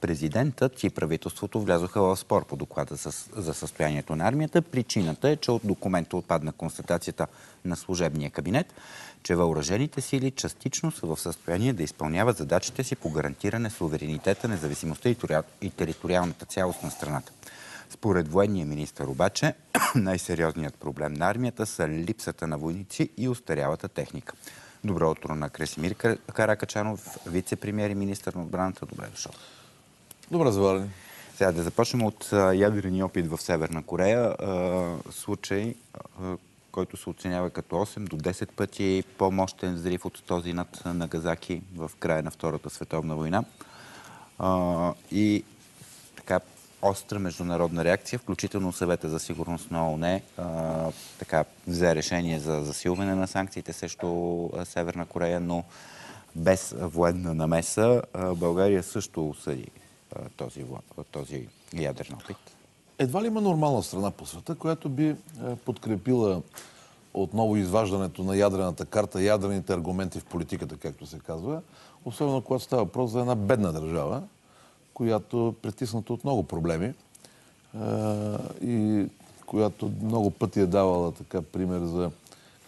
президентът и правителството влязоха в спор по доклада за състоянието на армията. Причината е, че от документа отпадна констатацията на служебния кабинет, че въоръжените сили частично са в състояние да изпълняват задачите си по гарантиране суверенитета, независимостта и териториалната цялост на страната. Според военния министр обаче, най-сериозният проблем на армията са липсата на войници и устарялата техника. Добро утро на Кресимир Каракачанов, вице-премьер и министр на отбраната. Добре дошъл. Добре заварени. Сега да започнем от ядрени опит в Северна Корея. Случай, който се оценява като 8 до 10 пъти по-мощен взрив от този над Нагазаки в края на Втората световна война. И така остра международна реакция, включително съвета за сигурност на ООН така взе решение за засилване на санкциите срещу Северна Корея, но без военна намеса. България също осъди този, този ядерен опит. Едва ли има нормална страна по света, която би подкрепила отново изваждането на ядрената карта, ядрените аргументи в политиката, както се казва, особено когато става въпрос за една бедна държава, която е притисната от много проблеми и която много пъти е давала така пример за,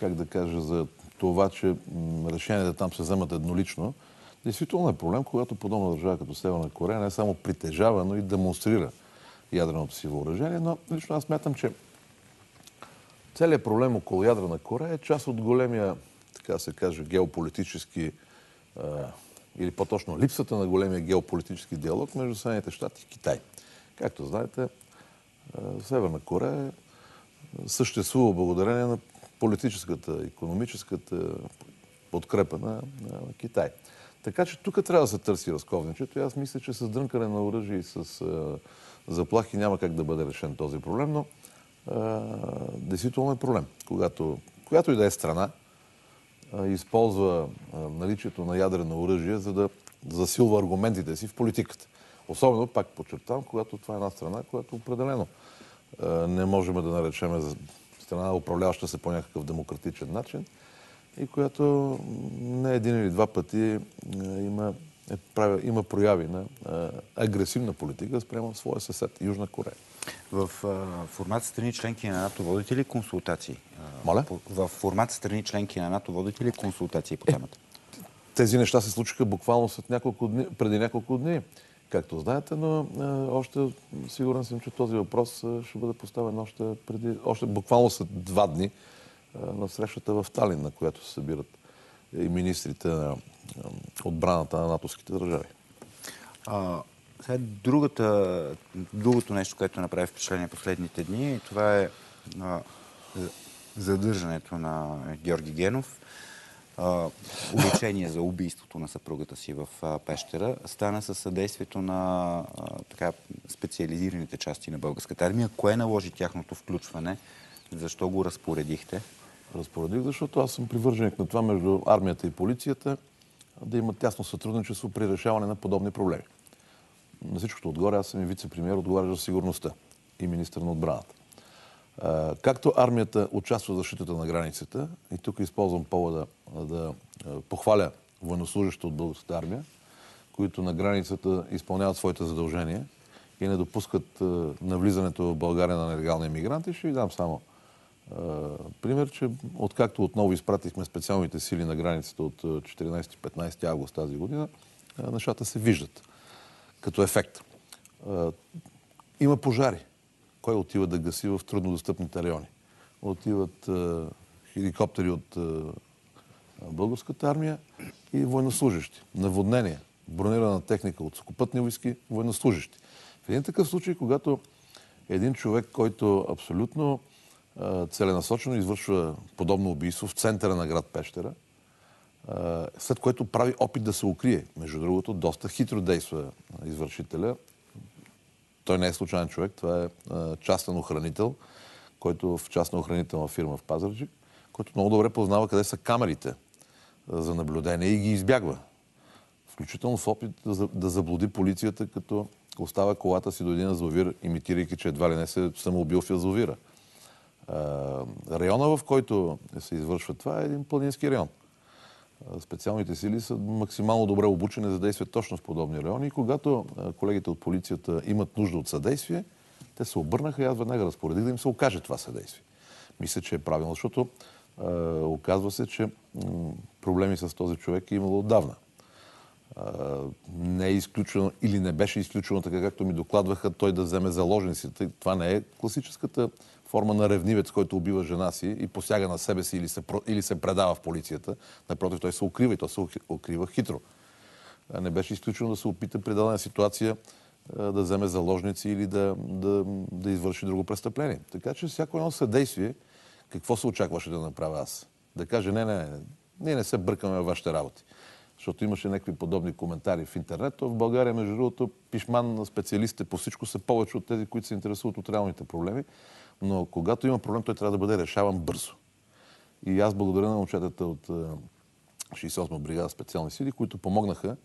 как да кажа, за това, че решенията там се вземат еднолично. Действително е проблем, когато подобна държава като Северна Корея не само притежава, но и демонстрира ядреното си въоръжение. Но лично аз смятам, че целият проблем около ядрена Корея е част от големия, така се каже, геополитически или по-точно липсата на големия геополитически диалог между Съединените щати и Китай. Както знаете, Северна Корея съществува благодарение на политическата, економическата подкрепа на, на Китай. Така че тук трябва да се търси разковничето. И аз мисля, че с дрънкане на оръжие и с а, заплахи няма как да бъде решен този проблем, но а, действително е проблем. Когато, когато и да е страна, а, използва наличието на ядрено оръжие, за да засилва аргументите си в политиката. Особено, пак подчертавам, когато това е една страна, която определено не можем да наречем страна, управляваща се по някакъв демократичен начин и която не един или два пъти има, е, прави, има прояви на а, агресивна политика спрямо своя съсед Южна Корея. В а, формат страни членки на НАТО водите ли консултации? Моля? В формат страни членки на НАТО водите ли консултации по темата? Е, тези неща се случиха буквално след няколко дни, преди няколко дни, както знаете, но а, още сигурен съм, че този въпрос ще бъде поставен още, преди, още буквално след два дни на срещата в Талин, на която се събират и министрите на отбраната на натовските държави. А, сега другата, другото нещо, което направи впечатление последните дни, това е а, задържането на Георги Генов. Обучение за убийството на съпругата си в а, Пещера стана със съдействието на а, така, специализираните части на българската армия. Кое наложи тяхното включване? Защо го разпоредихте? разпоредих, защото аз съм привърженик на това между армията и полицията да има тясно сътрудничество при решаване на подобни проблеми. На всичкото отгоре аз съм и вице-премьер, отговарящ за сигурността и министър на отбраната. Както армията участва в защитата на границата, и тук използвам повода да, похваля военнослужащите от българската армия, които на границата изпълняват своите задължения и не допускат навлизането в България на нелегални иммигранти, ще ви дам само пример, че откакто отново изпратихме специалните сили на границата от 14-15 август тази година, нещата се виждат като ефект. Има пожари. Кой отива да гаси в труднодостъпните райони? Отиват хеликоптери от българската армия и военнослужащи. Наводнения, бронирана техника от сухопътни войски, военнослужащи. В един такъв случай, когато един човек, който абсолютно целенасочено извършва подобно убийство в центъра на град Пещера, след което прави опит да се укрие. Между другото, доста хитро действа извършителя. Той не е случайен човек, това е частен охранител, който в частна охранителна фирма в Пазарджик, който много добре познава къде са камерите за наблюдение и ги избягва. Включително в опит да заблуди полицията, като остава колата си до един азовир, имитирайки, че едва ли не се самоубил в язовира. Района, в който се извършва това, е един планински район. специалните сили са максимално добре обучени за действие точно в подобни райони. И когато колегите от полицията имат нужда от съдействие, те се обърнаха и аз веднага разпоредих да им се окаже това съдействие. Мисля, че е правилно, защото е, оказва се, че проблеми с този човек е имало отдавна. Е, не е изключено или не беше изключено така, както ми докладваха, той да вземе заложници. Това не е класическата форма на ревнивец, който убива жена си и посяга на себе си или се, или се предава в полицията. Напротив, той се укрива и той се укрива хитро. Не беше изключено да се опита при дадена ситуация да вземе заложници или да, да, да извърши друго престъпление. Така че всяко едно съдействие, какво се очакваше да направя аз? Да каже, не, не, не, ние не се бъркаме във вашите работи. Защото имаше някакви подобни коментари в интернет. То в България, между другото, пишман на специалистите по всичко са повече от тези, които се интересуват от реалните проблеми. Но когато има проблем, той трябва да бъде решаван бързо. И аз благодаря на момчетата от 68 бригада специални сили, които помогнаха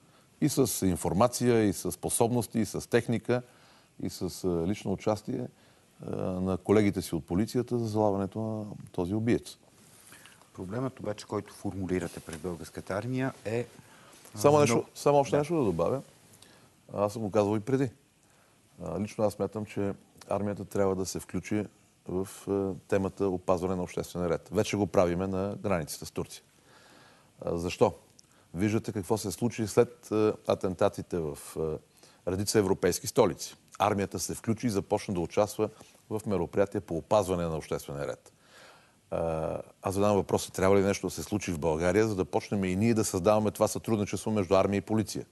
и с информация, и с способности, и с техника, и с лично участие на колегите си от полицията за залаването на този убиец. Проблемът обаче, който формулирате пред българската армия е... Само, нещо, но... само още да. нещо да добавя. Аз съм го казвал и преди. Лично аз смятам, че армията трябва да се включи в темата опазване на обществен ред. Вече го правиме на границата с Турция. Защо? Виждате какво се случи след атентатите в редица европейски столици армията се включи и започна да участва в мероприятия по опазване на обществения ред. Аз задавам въпроса, трябва ли нещо да се случи в България, за да почнем и ние да създаваме това сътрудничество между армия и полиция.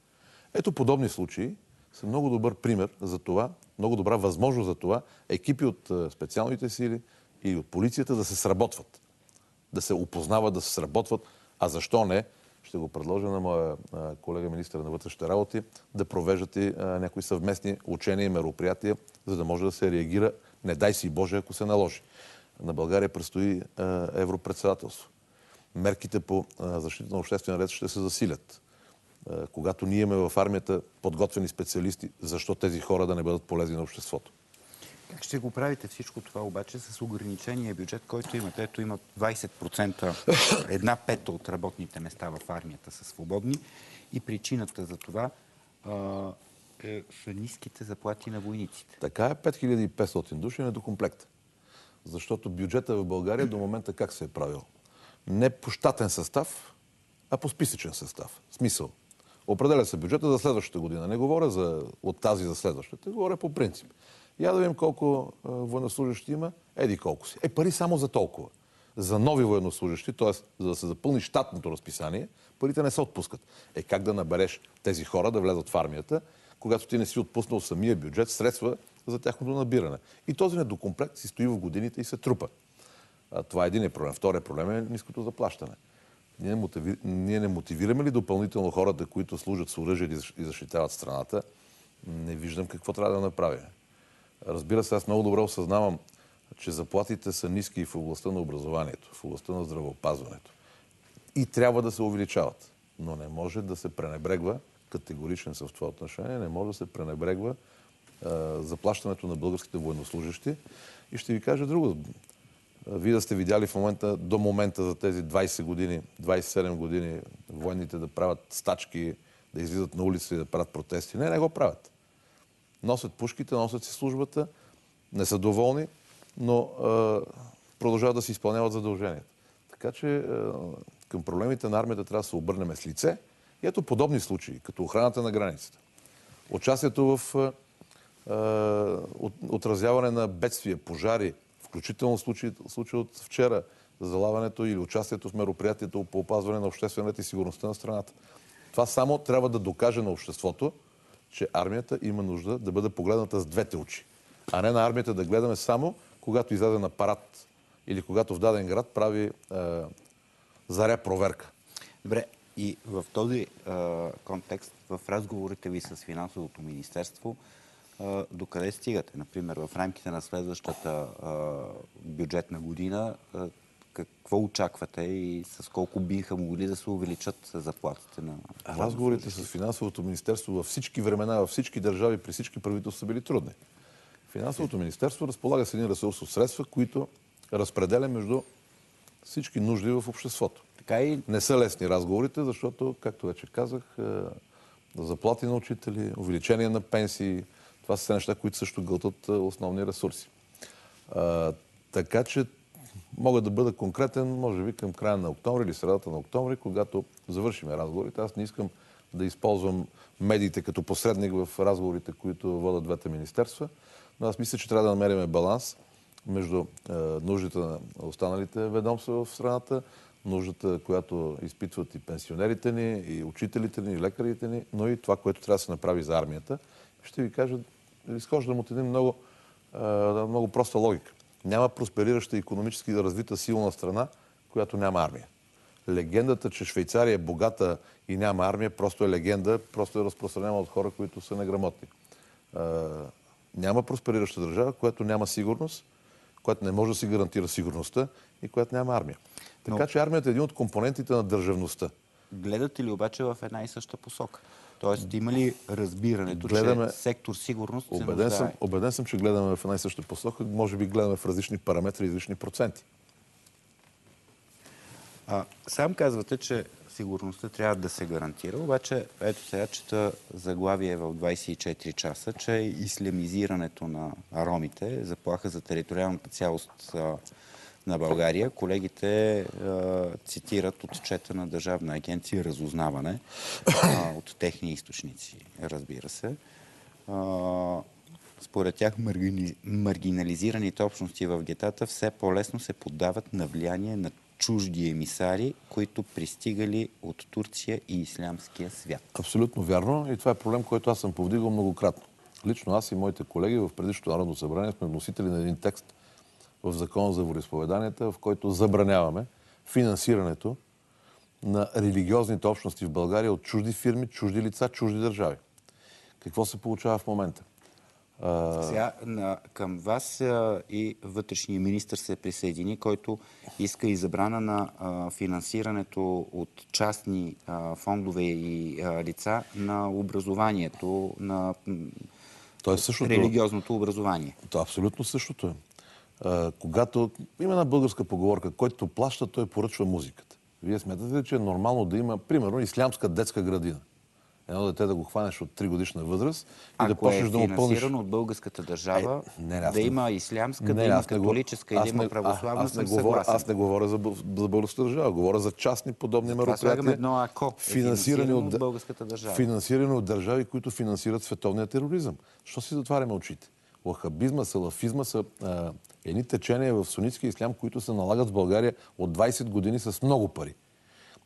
Ето подобни случаи са много добър пример за това, много добра възможност за това екипи от специалните сили и от полицията да се сработват, да се опознават, да се сработват, а защо не ще го предложа на моя колега министър на вътрешните работи, да провеждате някои съвместни учения и мероприятия, за да може да се реагира, не дай си Боже, ако се наложи. На България предстои европредседателство. Мерките по защита на обществен ред ще се засилят. Когато ние имаме в армията подготвени специалисти, защо тези хора да не бъдат полезни на обществото? Как ще го правите всичко това обаче с ограничения бюджет, който имате? Ето има 20%, една пета от работните места в армията са свободни и причината за това а, е, са ниските заплати на войниците. Така е, 5500 души е недокомплект. Защото бюджета в България до момента как се е правил? Не по щатен състав, а по списъчен състав. Смисъл. Определя се бюджета за следващата година. Не говоря за, от тази за следващата, говоря по принцип. Я да видим колко военнослужащи има. Еди колко си. Е, пари само за толкова. За нови военнослужащи, т.е. за да се запълни щатното разписание, парите не се отпускат. Е, как да набереш тези хора да влезат в армията, когато ти не си отпуснал самия бюджет, средства за тяхното набиране. И този недокомплект си стои в годините и се трупа. А, това е един проблем. Втория проблем е ниското заплащане. Ние, не мотивираме ли допълнително хората, които служат с оръжие и защитават страната? Не виждам какво трябва да направим. Разбира се, аз много добре осъзнавам, че заплатите са ниски и в областта на образованието, в областта на здравеопазването. И трябва да се увеличават. Но не може да се пренебрегва, категоричен съм в това отношение, не може да се пренебрегва заплащането на българските военнослужащи. И ще ви кажа друго. Вие да сте видяли в момента, до момента за тези 20 години, 27 години, военните да правят стачки, да излизат на улица и да правят протести. Не, не го правят носят пушките, носят си службата, не са доволни, но продължават да си изпълняват задълженията. Така че към проблемите на армията трябва да се обърнем с лице. И ето подобни случаи, като охраната на границата. Участието в от, отразяване на бедствия, пожари, включително случаи, случай от вчера, залаването или участието в мероприятието по опазване на обществената и сигурността на страната. Това само трябва да докаже на обществото, че армията има нужда да бъде погледната с двете очи. А не на армията да гледаме само, когато излезе на парад или когато в даден град прави е, заря проверка. Добре, и в този е, контекст, в разговорите ви с финансовото министерство, докъде стигате? Например, в рамките на следващата бюджетна година, какво очаквате и с колко биха могли да се увеличат заплатите на... Разговорите с финансовото министерство във всички времена, във всички държави, при всички правителства са били трудни. Финансовото министерство разполага с един ресурс от средства, които разпределя между всички нужди в обществото. И... Не са лесни разговорите, защото, както вече казах, е, заплати на учители, увеличение на пенсии, това са неща, които също гълтат основни ресурси. А, така че мога да бъда конкретен, може би към края на октомври или средата на октомври, когато завършим разговорите. Аз не искам да използвам медиите като посредник в разговорите, които водят двете министерства, но аз мисля, че трябва да намерим баланс между е, нуждите на останалите ведомства в страната, нуждата, която изпитват и пенсионерите ни, и учителите ни, и лекарите ни, но и това, което трябва да се направи за армията. Ще ви кажа, изхождам от един много, много проста логика. Няма просперираща економически развита силна страна, която няма армия. Легендата, че Швейцария е богата и няма армия, просто е легенда, просто е разпространена от хора, които са неграмотни. Няма просперираща държава, която няма сигурност, която не може да си гарантира сигурността и която няма армия. Така Но... че армията е един от компонентите на държавността. Гледате ли обаче в една и съща посока? Тоест, има ли разбирането, гледаме... че сектор сигурност се убеден съм, убеден съм, че гледаме в една и съща посока. Може би гледаме в различни параметри и различни проценти. А, сам казвате, че сигурността трябва да се гарантира, обаче ето сега чета заглавие в 24 часа, че ислямизирането на ромите заплаха за териториалната цялост на България. Колегите е, цитират отчета на Държавна агенция Разузнаване е, от техни източници, разбира се. Е, според тях маргинализираните общности в гетата все по-лесно се поддават на влияние на чужди емисари, които пристигали от Турция и ислямския свят. Абсолютно вярно и това е проблем, който аз съм повдигал многократно. Лично аз и моите колеги в предишното Народно събрание сме носители на един текст, в Закона за вероисповеданията, в който забраняваме финансирането на религиозните общности в България от чужди фирми, чужди лица, чужди държави. Какво се получава в момента? Сега на, към вас а, и вътрешния министр се присъедини, който иска и забрана на а, финансирането от частни а, фондове и лица на образованието, на То е същото, религиозното образование. То е абсолютно същото е когато има една българска поговорка, който плаща, той поръчва музиката. Вие смятате ли, че е нормално да има, примерно, ислямска детска градина? Едно дете да го хванеш от 3 годишна възраст и Ако да почнеш е да му пълниш... от българската държава, е, не, не, да има ислямска, да има католическа и да има православна, аз, не говоря, аз не говоря за, за българската държава, говоря за частни подобни мероприятия. едно ако, финансирани от, от българската държава. Финансирани от държави, които финансират световния тероризъм. Що си затваряме очите? Лахабизма, салафизма са а, едни течения в сунитския ислям, които се налагат в България от 20 години с много пари.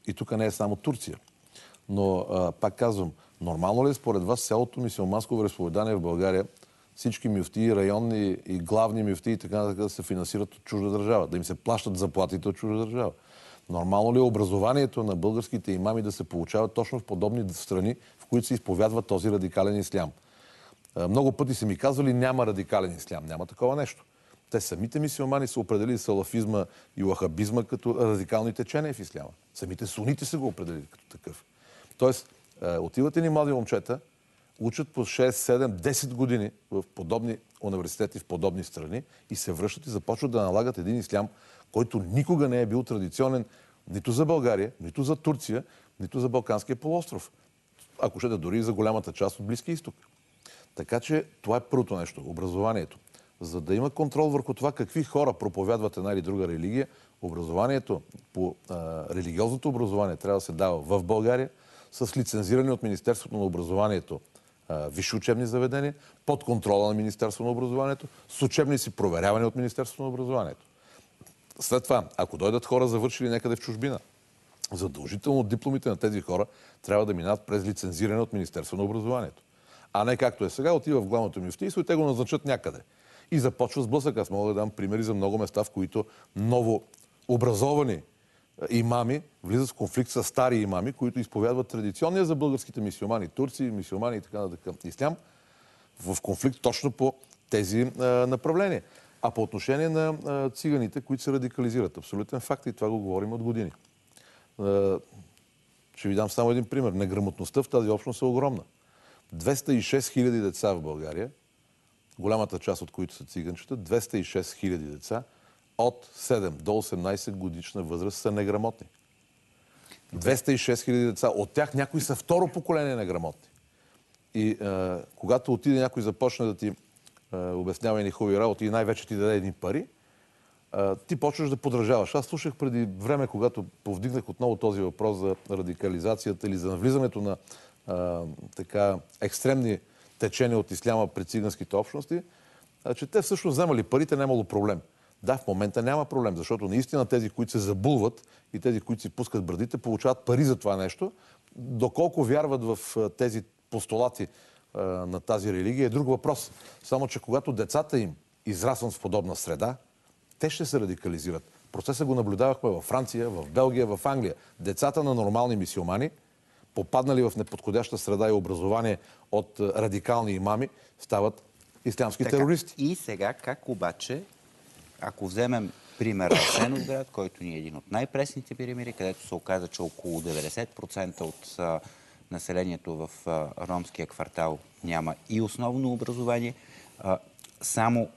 И тук не е само Турция. Но, а, пак казвам, нормално ли е според вас цялото мисиоманско вероисповедание в България, всички мюфтии, районни и главни мюфтии и така нататък да се финансират от чужда държава, да им се плащат заплатите от чужда държава? Нормално ли е образованието на българските имами да се получава точно в подобни страни, в които се изповядва този радикален ислям? Много пъти са ми казвали, няма радикален ислям. Няма такова нещо. Те самите мисиомани са определили салафизма и лахабизма като радикални течения в исляма. Самите суните са го определили като такъв. Тоест, отивате ни млади момчета, учат по 6, 7, 10 години в подобни университети в подобни страни и се връщат и започват да налагат един ислям, който никога не е бил традиционен нито за България, нито за Турция, нито за Балканския полуостров. Ако ще да дори и за голямата част от Близкия изток. Така че това е първото нещо образованието. За да има контрол върху това какви хора проповядват една или друга религия, образованието по а, религиозното образование трябва да се дава в България с лицензирани от Министерството на образованието висши учебни заведения, под контрола на Министерството на образованието, с учебници проверявани от Министерството на образованието. След това, ако дойдат хора завършили някъде в чужбина, задължително дипломите на тези хора трябва да минат през лицензиране от Министерството на образованието. А не както е сега, отива в главното мюфтийство и те го назначат някъде. И започва сблъсък. Аз мога да дам примери за много места, в които ново образовани е, имами влизат в конфликт с стари имами, които изповядват традиционния за българските мисиомани, турци, мисиомани и така нататък ислям, в конфликт точно по тези а, направления. А по отношение на а, циганите, които се радикализират, абсолютен факт и това го говорим от години. А, ще ви дам само един пример. Неграмотността в тази общност е огромна. 206 хиляди деца в България, голямата част от които са циганчета, 206 хиляди деца от 7 до 18 годишна възраст са неграмотни. 206 хиляди деца. От тях някои са второ поколение на грамотни. И а, когато отиде някой започне да ти а, обяснява едни хубави работи и най-вече ти даде едни пари, а, ти почваш да подражаваш. Аз слушах преди време, когато повдигнах отново този въпрос за радикализацията или за навлизането на така екстремни течения от исляма пред циганските общности, че те всъщност вземали парите, нямало проблем. Да, в момента няма проблем, защото наистина тези, които се забулват и тези, които си пускат брадите, получават пари за това нещо. Доколко вярват в тези постулати на тази религия е друг въпрос. Само, че когато децата им израснат в подобна среда, те ще се радикализират. Процеса го наблюдавахме във Франция, в Белгия, в Англия. Децата на нормални мисиомани, попаднали в неподходяща среда и образование от радикални имами, стават ислямски така, терористи. И сега как обаче ако вземем пример Асеновград, който ни е един от най-пресните примери, където се оказа, че около 90% от а, населението в а, ромския квартал няма и основно образование, а, само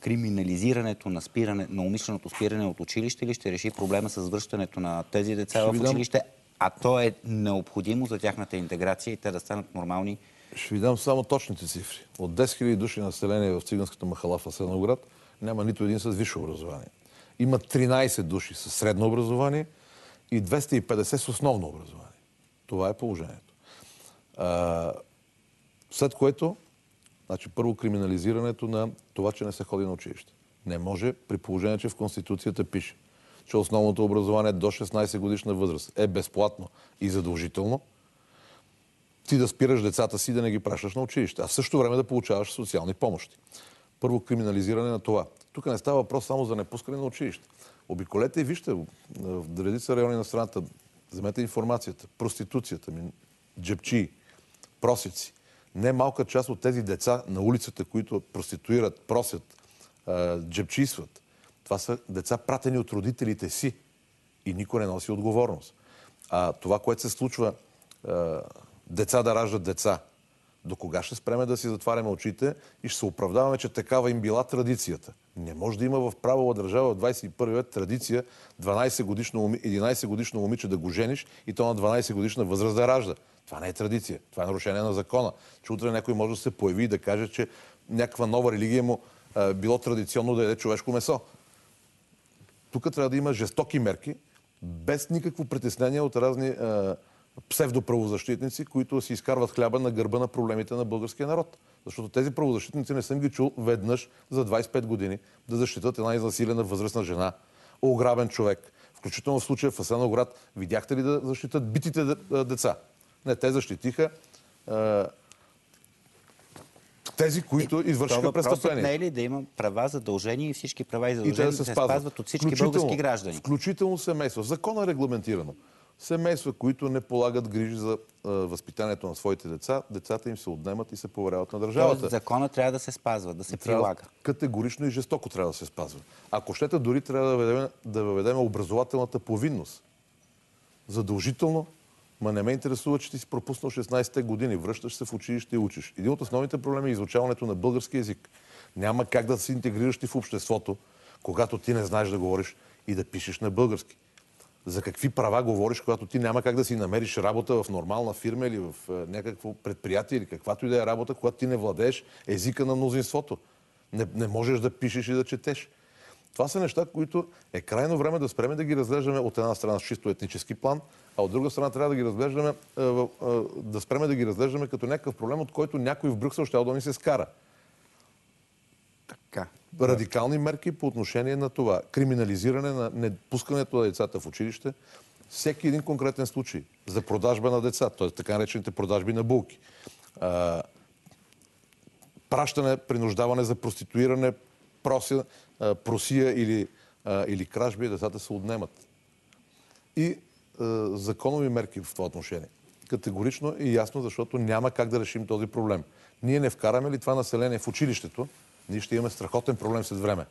криминализирането на, спиране, на умишленото спиране от училище ли ще реши проблема с връщането на тези деца в училище, а то е необходимо за тяхната интеграция и те да станат нормални ще ви дам само точните цифри. От 10 000 души население в циганската махала в Асеновград, няма нито един с висше образование. Има 13 души с средно образование и 250 с основно образование. Това е положението. А, след което, значи първо криминализирането на това, че не се ходи на училище. Не може, при положение, че в Конституцията пише, че основното образование до 16 годишна възраст е безплатно и задължително, ти да спираш децата си да не ги пращаш на училище, а в същото време да получаваш социални помощи първо криминализиране на това. Тук не става въпрос само за непускане на училище. Обиколете и вижте в редица райони на страната, вземете информацията, проституцията, джепчи, просици. Не малка част от тези деца на улицата, които проституират, просят, джепчисват, това са деца пратени от родителите си и никой не носи отговорност. А това, което се случва, деца да раждат деца, до кога ще спреме да си затваряме очите и ще се оправдаваме, че такава им била традицията? Не може да има в правова държава в 21 век традиция 12 годишно, 11 годишно момиче да го жениш и то на 12 годишна възраст да ражда. Това не е традиция. Това е нарушение на закона. Че утре някой може да се появи и да каже, че някаква нова религия му е било традиционно да яде човешко месо. Тук трябва да има жестоки мерки, без никакво притеснение от разни е, псевдоправозащитници, които си изкарват хляба на гърба на проблемите на българския народ. Защото тези правозащитници не съм ги чул веднъж за 25 години да защитат една изнасилена възрастна жена, ограбен човек. Включително в случая в Асеноград, видяхте ли да защитат битите деца? Не, те защитиха тези, които е, извършиха престъпление. не е ли да има права, задължения и всички права и задължения и да се, спазват. спазват от всички български граждани? Включително семейства. В закона е регламентирано семейства, които не полагат грижи за а, възпитанието на своите деца, децата им се отнемат и се поверяват на държавата. Тоест, закона трябва да се спазва, да се трябва, прилага. Категорично и жестоко трябва да се спазва. Ако щете, дори трябва да въведем, да въведем образователната повинност. Задължително, ма не ме интересува, че ти си пропуснал 16-те години, връщаш се в училище и учиш. Един от основните проблеми е изучаването на български язик. Няма как да се интегрираш ти в обществото, когато ти не знаеш да говориш и да пишеш на български за какви права говориш, когато ти няма как да си намериш работа в нормална фирма или в е, някакво предприятие или каквато и да е работа, когато ти не владееш езика на мнозинството. Не, не можеш да пишеш и да четеш. Това са неща, които е крайно време да спреме да ги разглеждаме от една страна с чисто етнически план, а от друга страна трябва да ги разглеждаме, е, е, да спреме да ги разглеждаме като някакъв проблем, от който някой в Брюксел ще да ни се скара. Така. Радикални мерки по отношение на това. Криминализиране на непускането на децата в училище. Всеки един конкретен случай за продажба на деца, т.е. така наречените продажби на булки. Пращане, принуждаване за проституиране, прося, а, просия или, а, или кражби, децата се отнемат. И а, законови мерки в това отношение. Категорично и ясно, защото няма как да решим този проблем. Ние не вкараме ли това население в училището, ние ще имаме страхотен проблем след време.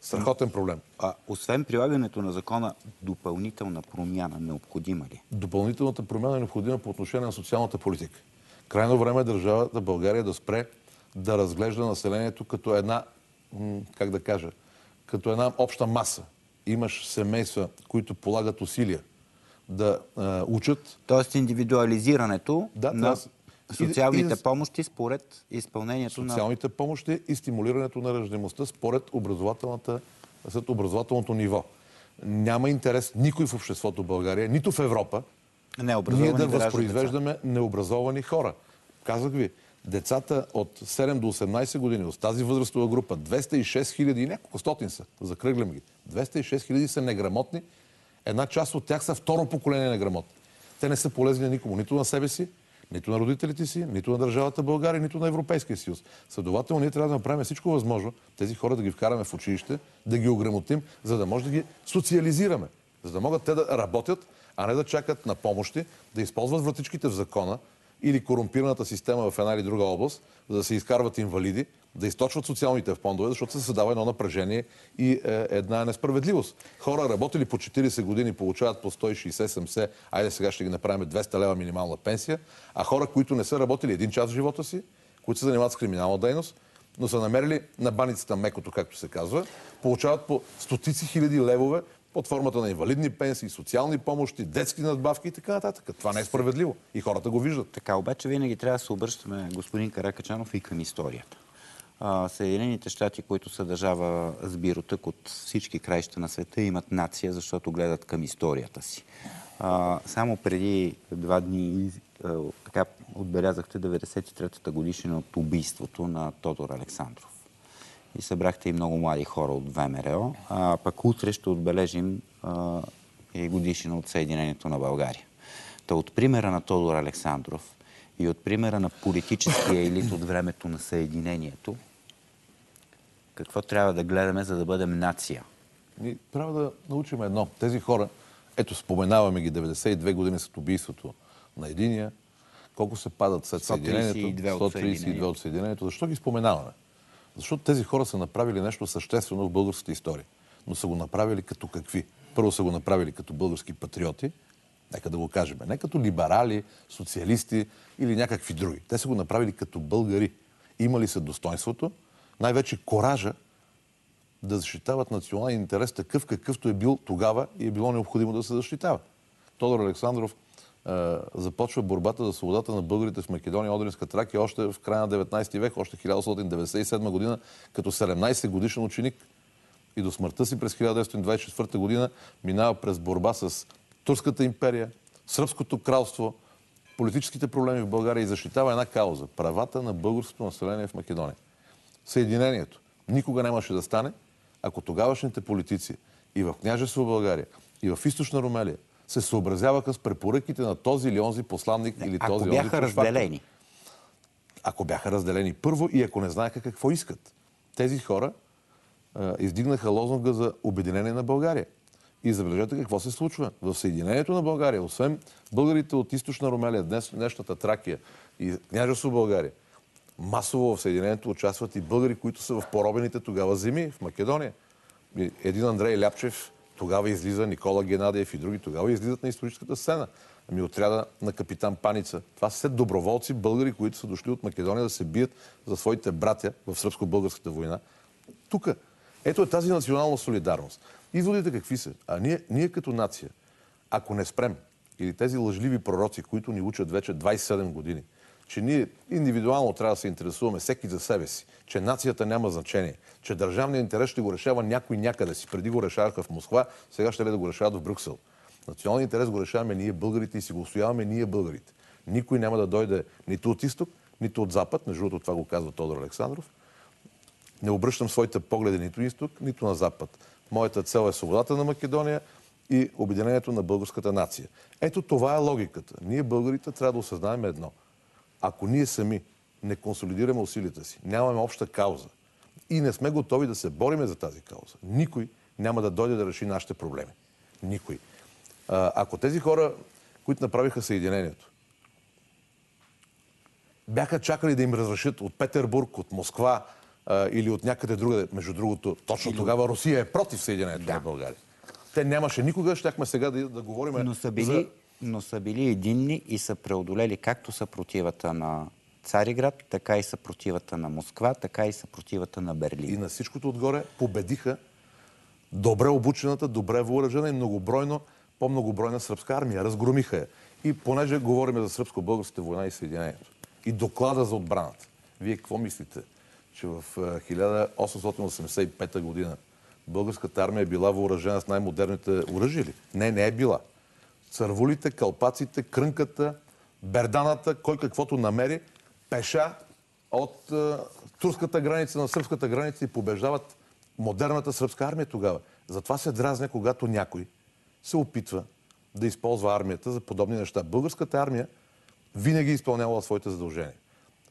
Страхотен проблем. А освен прилагането на закона, допълнителна промяна необходима ли? Допълнителната промяна е необходима по отношение на социалната политика. Крайно време е държавата България да спре да разглежда населението като една, как да кажа, като една обща маса. Имаш семейства, които полагат усилия да а, учат. Тоест индивидуализирането Да, на с- социалните и- и- помощи според изпълнението на... социалните помощи и стимулирането на раждаемостта според образователната, след образователното ниво. Няма интерес никой в обществото България, нито в Европа, ние да раждат деца. възпроизвеждаме необразовани хора. Казах ви, децата от 7 до 18 години, от тази възрастова група, 206 хиляди и няколко стотин са, закръглям ги. 206 хиляди са неграмотни, една част от тях са второ поколение неграмотни. Те не са полезни никому, нито на себе си, нито на родителите си, нито на държавата България, нито на Европейския съюз. Следователно, ние трябва да направим всичко възможно тези хора да ги вкараме в училище, да ги ограмотим, за да може да ги социализираме, за да могат те да работят, а не да чакат на помощи, да използват вратичките в закона или корумпираната система в една или друга област, за да се изкарват инвалиди, да източват социалните фондове, защото се създава едно напрежение и е, една несправедливост. Хора работили по 40 години, получават по 160-70, айде сега ще ги направим 200 лева минимална пенсия, а хора, които не са работили един час в живота си, които се занимават с криминална дейност, но са намерили на баницата мекото, както се казва, получават по стотици хиляди левове под формата на инвалидни пенсии, социални помощи, детски надбавки и така нататък. Това не е справедливо. И хората го виждат. Така, обаче винаги трябва да се обръщаме, господин Каракачанов, и към историята. Съединените щати, които са държава с биротък от всички краища на света, имат нация, защото гледат към историята си. Само преди два дни така, отбелязахте 93-та годишнина от убийството на Тодор Александров. И събрахте и много млади хора от ВМРО. А пък утре ще отбележим а, и годишнина от Съединението на България. Та от примера на Тодор Александров и от примера на политическия елит от времето на Съединението, какво трябва да гледаме, за да бъдем нация? Ние трябва да научим едно. Тези хора, ето споменаваме ги 92 години след убийството на единия, колко се падат след 132 Съединението, от 132 Съединението. от Съединението. Защо ги споменаваме? Защото тези хора са направили нещо съществено в българската история. Но са го направили като какви? Първо са го направили като български патриоти, нека да го кажем, не като либерали, социалисти или някакви други. Те са го направили като българи. Имали са достоинството, най-вече коража да защитават националния интерес такъв, какъвто е бил тогава и е било необходимо да се защитава. Тодор Александров започва борбата за свободата на българите в Македония, Одринска Тракия още в края на 19 век, още 1897 година, като 17 годишен ученик. И до смъртта си през 1924 година минава през борба с Турската империя, Сръбското кралство, политическите проблеми в България и защитава една кауза – правата на българското население в Македония. Съединението никога нямаше да стане, ако тогавашните политици и в княжество България, и в източна Румелия се съобразяваха с препоръките на този или онзи посланник или Ако този бяха онзи разделени. ако бяха разделени първо и ако не знаеха какво искат. Тези хора а, издигнаха лозунга за обединение на България. И забележете какво се случва. В Съединението на България, освен българите от източна Румелия, днес, днешната Тракия и княжество България, масово в Съединението участват и българи, които са в поробените тогава земи в Македония. Един Андрей Ляпчев, тогава излиза Никола Геннадиев и други, тогава излизат на историческата сцена. Ами отряда на капитан Паница. Това са все доброволци, българи, които са дошли от Македония да се бият за своите братя в сръбско-българската война. Тук. Ето е тази национална солидарност. Изводите какви са? А ние, ние като нация, ако не спрем, или тези лъжливи пророци, които ни учат вече 27 години, че ние индивидуално трябва да се интересуваме всеки за себе си, че нацията няма значение, че държавният интерес ще го решава някой някъде си. Преди го решаваха в Москва, сега ще ли да го решават в Брюксел. Националният интерес го решаваме ние българите и си го устояваме ние българите. Никой няма да дойде нито от изток, нито от запад. Между другото това го казва Тодор Александров. Не обръщам своите погледи нито изток, нито на запад. Моята цел е свободата на Македония и обединението на българската нация. Ето това е логиката. Ние българите трябва да осъзнаем едно. Ако ние сами не консолидираме усилията си, нямаме обща кауза и не сме готови да се бориме за тази кауза, никой няма да дойде да реши нашите проблеми. Никой. А, ако тези хора, които направиха Съединението, бяха чакали да им разрешат от Петербург, от Москва а, или от някъде другаде. Между другото, точно тогава Русия е против Съединението Да. на България. Те нямаше никога, щяхме сега да, да говорим Но са, били, за... но са били единни и са преодолели както съпротивата на Цариград, така и съпротивата на Москва, така и съпротивата на Берлин. И на всичкото отгоре победиха добре обучената, добре въоръжена и многобройно по-многобройна сръбска армия. Разгромиха я. И понеже говорим за сръбско-българската война и Съединението и доклада за отбраната, вие какво мислите? Че в е, 1885 година българската армия е била въоръжена с най-модерните оръжия ли? Не, не е била. Цървулите, кълпаците, крънката, берданата, кой каквото намери, пеша от е, турската граница на сръбската граница и побеждават модерната сръбска армия тогава. Затова се дразня, когато някой се опитва да използва армията за подобни неща. Българската армия винаги е изпълнявала своите задължения.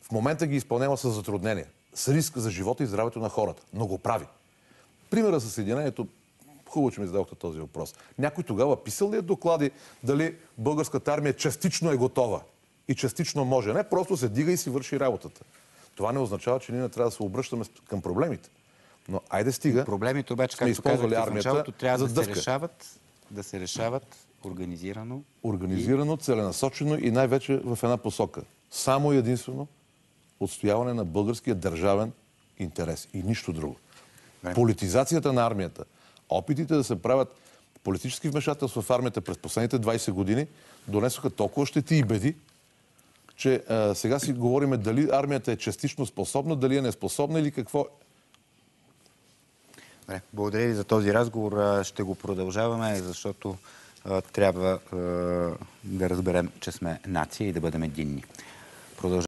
В момента ги изпълнява с затруднения, с риск за живота и здравето на хората, но го прави. Примера с Съединението, хубаво, че ми зададохте този въпрос. Някой тогава писал ли е доклади дали българската армия частично е готова и частично може? Не, просто се дига и си върши работата. Това не означава, че ние не трябва да се обръщаме към проблемите. Но айде стига. Проблемите обаче, както казахте армията трябва за да се решават, да се решават организирано. Организирано, целенасочено и най-вече в една посока. Само и единствено отстояване на българския държавен интерес и нищо друго. Време. Политизацията на армията, опитите да се правят политически вмешателства в армията през последните 20 години донесоха толкова щети и беди, че а, сега си говориме дали армията е частично способна, дали е неспособна или какво. Благодаря ви за този разговор. Ще го продължаваме, защото а, трябва а, да разберем, че сме нация и да бъдем единни. Продължаваме.